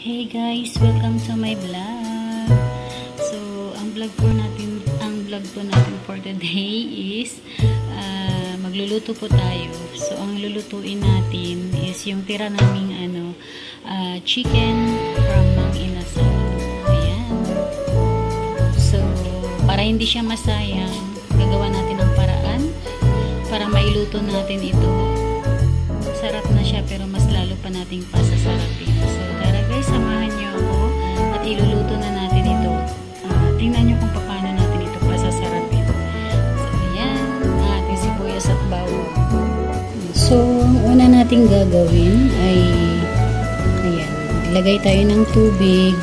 Hey guys, welcome to my vlog. So, ang vlog po natin, ang vlog po natin for today is uh, magluluto po tayo. So, ang lulutuin natin is yung tira naming ano, uh, chicken from Mang Inasal. Ayan. So, para hindi siya masayang, gagawa natin ng paraan para mailuto natin ito. Sarap na siya pero mas lalo pa nating pasasarapin. Guys, samahan niyo ako at iluluto na natin ito. Uh, tingnan niyo kung paano natin ito pasasarapin. So, ayan, ang ating sibuyas at bawang. So, ang una nating gagawin ay ayan, ilagay tayo ng tubig.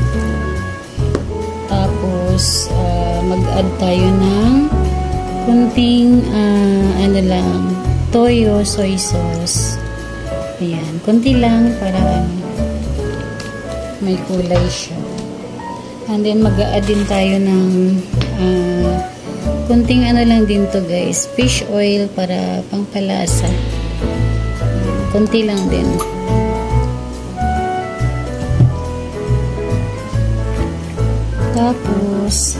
Tapos, uh, mag-add tayo ng kunting uh, ano lang, toyo soy sauce. Ayan, konti lang para ano, may kulay siya. And then mag-a-add din tayo ng uh, kunting ano lang din to guys, fish oil para pangpalasa. Konti lang din. Tapos,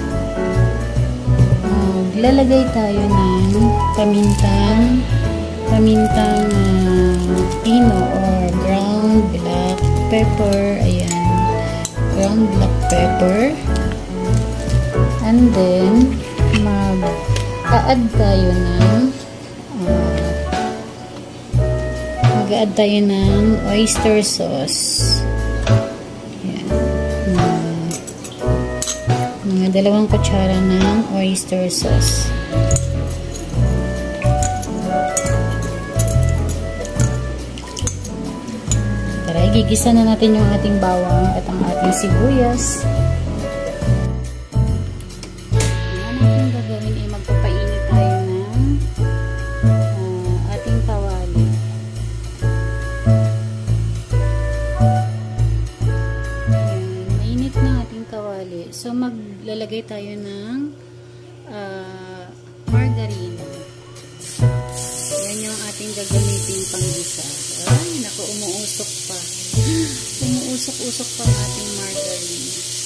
uh, lalagay tayo ng pamintang pamintang uh, pino or ground black pepper ground black pepper. And then mag add tayo ng uh, mag add tayo ng oyster sauce. Ayan. Uh, mga dalawang kutsara ng oyster sauce igigisa na natin yung ating bawang at ang ating sibuyas. Ang ating gagawin ay magpapainit tayo ng uh, ating kawali. Ayan, mainit na ating kawali. So, maglalagay tayo ng Umuusok-usok pa ang ating margarine.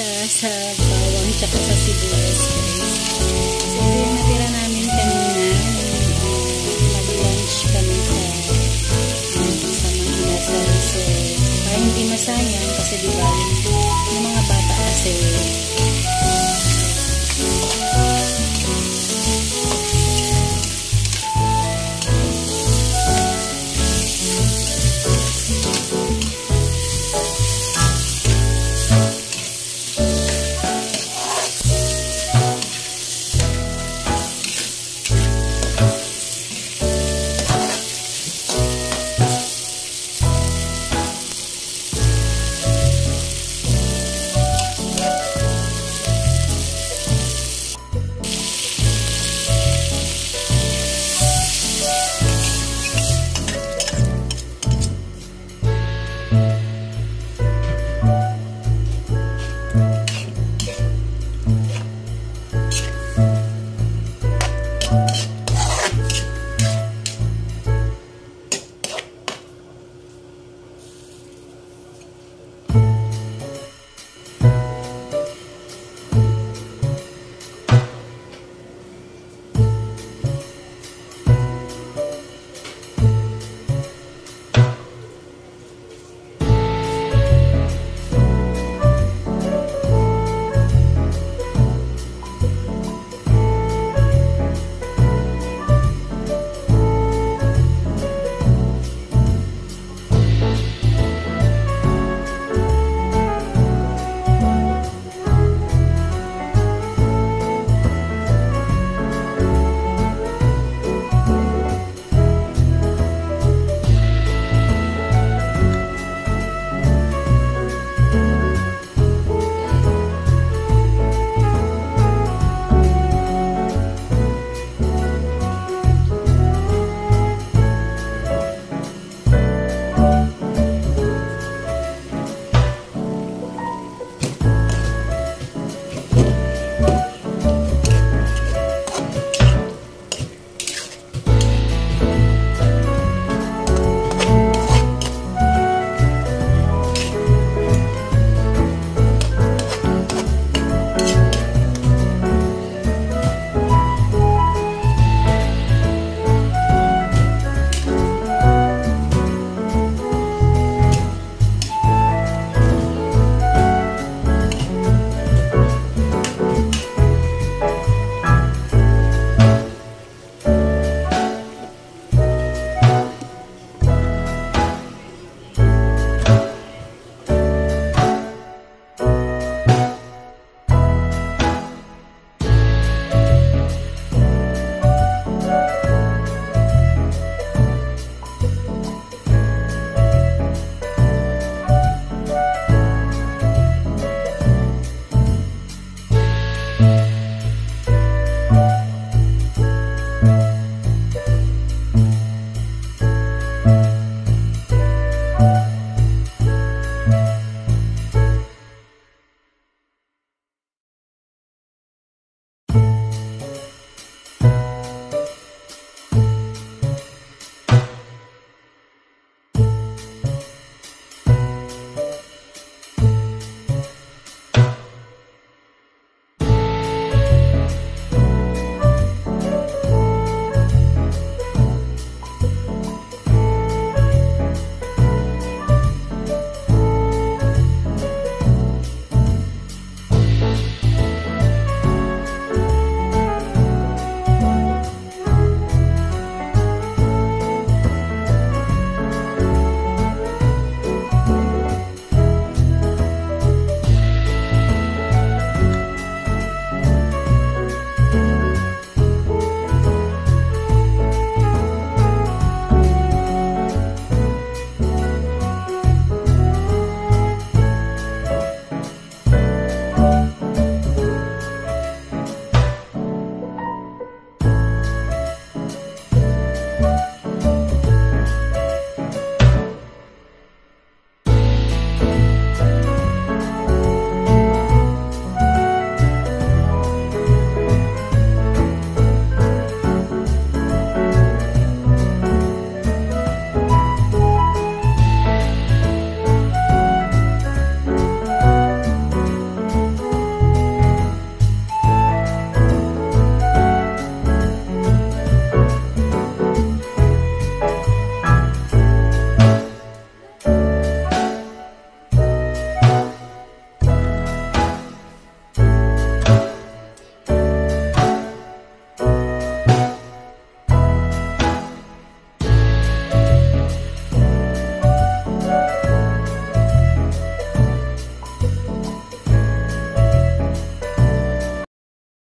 Siya sa bawang tsaka sa sibuyas guys. So yung natira namin kanina. Nag-lunch kami sa um, sa sa resort. Para hindi masayang kasi di ba yung mga bata kasi